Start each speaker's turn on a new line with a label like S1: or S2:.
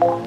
S1: you